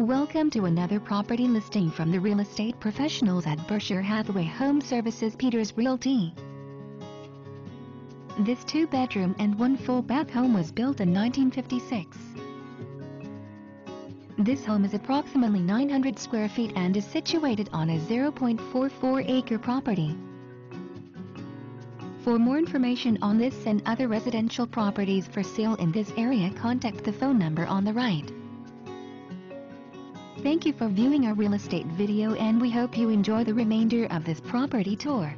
Welcome to another property listing from the real estate professionals at Berkshire Hathaway Home Services Peters Realty. This two-bedroom and one full bath home was built in 1956. This home is approximately 900 square feet and is situated on a 0.44 acre property. For more information on this and other residential properties for sale in this area contact the phone number on the right. Thank you for viewing our real estate video and we hope you enjoy the remainder of this property tour.